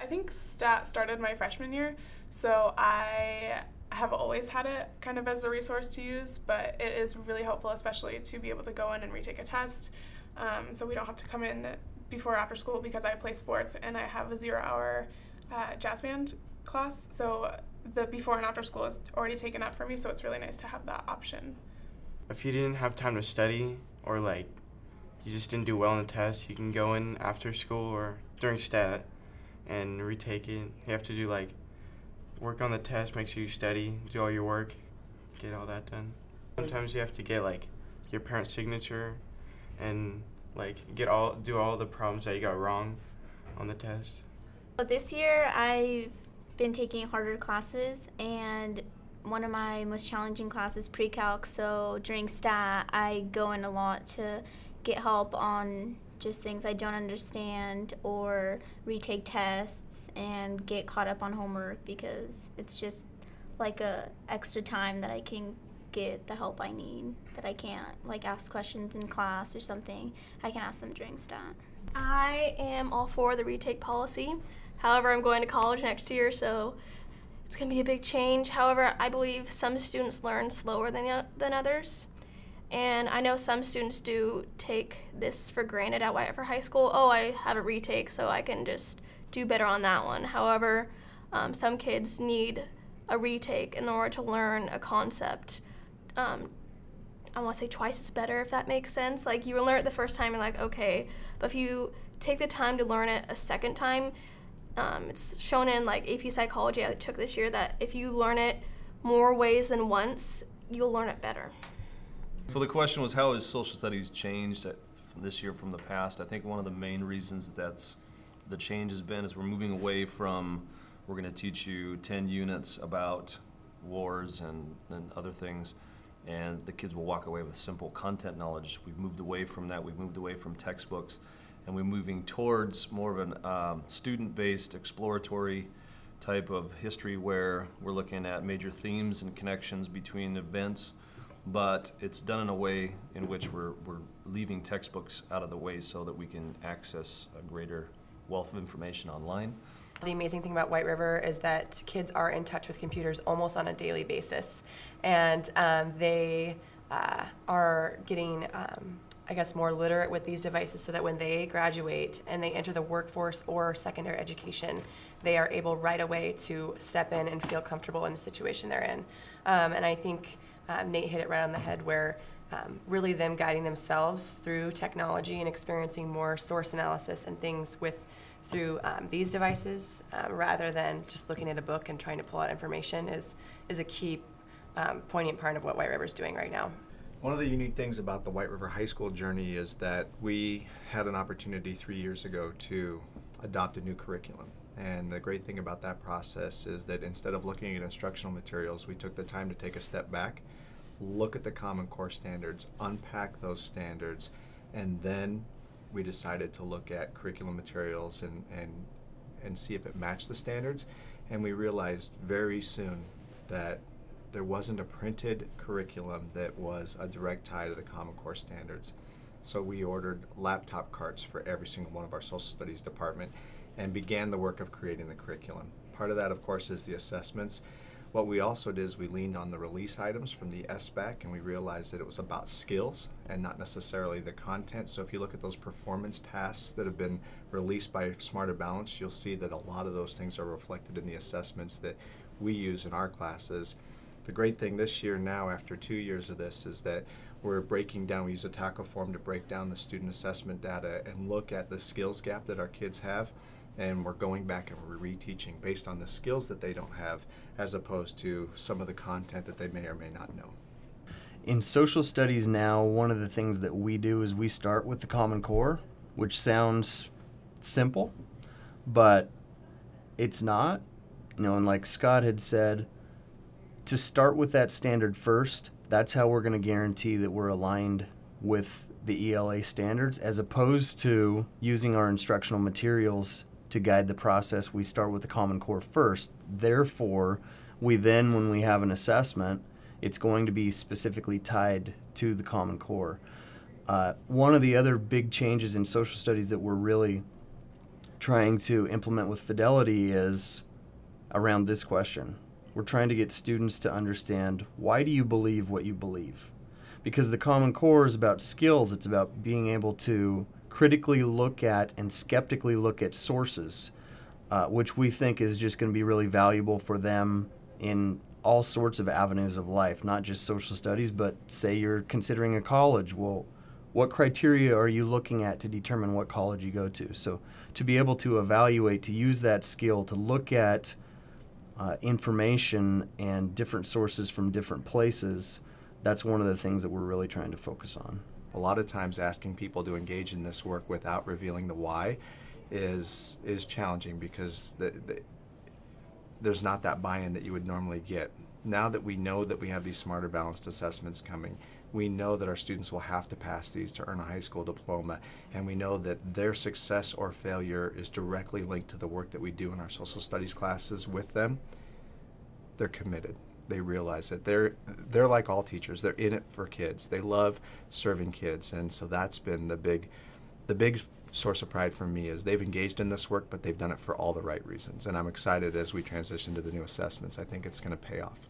I think STAT started my freshman year, so I have always had it kind of as a resource to use, but it is really helpful, especially to be able to go in and retake a test. Um, so we don't have to come in before or after school because I play sports and I have a zero hour uh, jazz band class. So the before and after school is already taken up for me, so it's really nice to have that option. If you didn't have time to study or like you just didn't do well on the test, you can go in after school or during stat and retake it. You have to do like work on the test, make sure you study, do all your work, get all that done. Sometimes you have to get like your parent's signature and like get all do all the problems that you got wrong on the test. But this year I've been taking harder classes and one of my most challenging classes pre-calc so during stat I go in a lot to get help on just things I don't understand or retake tests and get caught up on homework because it's just like a extra time that I can get the help I need that I can't like ask questions in class or something. I can ask them during stat. I am all for the retake policy. However, I'm going to college next year, so it's going to be a big change. However, I believe some students learn slower than, than others. And I know some students do take this for granted at White High School. Oh, I have a retake, so I can just do better on that one. However, um, some kids need a retake in order to learn a concept. Um, I want to say twice as better, if that makes sense. Like you learn it the first time, and like okay, but if you take the time to learn it a second time, um, it's shown in like AP Psychology I took this year that if you learn it more ways than once, you'll learn it better. So the question was, how has social studies changed this year from the past? I think one of the main reasons that that's the change has been is we're moving away from we're going to teach you 10 units about wars and, and other things, and the kids will walk away with simple content knowledge. We've moved away from that. We've moved away from textbooks, and we're moving towards more of a um, student-based, exploratory type of history where we're looking at major themes and connections between events but it's done in a way in which we're, we're leaving textbooks out of the way so that we can access a greater wealth of information online. The amazing thing about White River is that kids are in touch with computers almost on a daily basis, and um, they uh, are getting, um, I guess, more literate with these devices so that when they graduate and they enter the workforce or secondary education, they are able right away to step in and feel comfortable in the situation they're in. Um, and I think um, Nate hit it right on the head where um, really them guiding themselves through technology and experiencing more source analysis and things with through um, these devices um, rather than just looking at a book and trying to pull out information is, is a key um, poignant part of what White River is doing right now. One of the unique things about the White River High School journey is that we had an opportunity three years ago to adopt a new curriculum. And the great thing about that process is that instead of looking at instructional materials, we took the time to take a step back look at the Common Core standards, unpack those standards, and then we decided to look at curriculum materials and, and, and see if it matched the standards. And we realized very soon that there wasn't a printed curriculum that was a direct tie to the Common Core standards. So we ordered laptop carts for every single one of our social studies department and began the work of creating the curriculum. Part of that, of course, is the assessments. What we also did is we leaned on the release items from the SBAC and we realized that it was about skills and not necessarily the content. So if you look at those performance tasks that have been released by Smarter Balance, you'll see that a lot of those things are reflected in the assessments that we use in our classes. The great thing this year now, after two years of this, is that we're breaking down, we use a taco form to break down the student assessment data and look at the skills gap that our kids have and we're going back and we're reteaching based on the skills that they don't have as opposed to some of the content that they may or may not know. In social studies now, one of the things that we do is we start with the Common Core, which sounds simple, but it's not. You know, and like Scott had said, to start with that standard first, that's how we're going to guarantee that we're aligned with the ELA standards as opposed to using our instructional materials to guide the process, we start with the Common Core first. Therefore, we then, when we have an assessment, it's going to be specifically tied to the Common Core. Uh, one of the other big changes in social studies that we're really trying to implement with Fidelity is around this question. We're trying to get students to understand why do you believe what you believe? Because the Common Core is about skills, it's about being able to critically look at and skeptically look at sources, uh, which we think is just going to be really valuable for them in all sorts of avenues of life, not just social studies, but say you're considering a college. Well, what criteria are you looking at to determine what college you go to? So, to be able to evaluate, to use that skill, to look at uh, information and different sources from different places, that's one of the things that we're really trying to focus on. A lot of times, asking people to engage in this work without revealing the why is is challenging because the, the, there's not that buy-in that you would normally get. Now that we know that we have these smarter balanced assessments coming, we know that our students will have to pass these to earn a high school diploma, and we know that their success or failure is directly linked to the work that we do in our social studies classes with them. They're committed. They realize that they're they're like all teachers. They're in it for kids. They love serving kids, and so that's been the big the big source of pride for me is they've engaged in this work, but they've done it for all the right reasons. And I'm excited as we transition to the new assessments. I think it's going to pay off.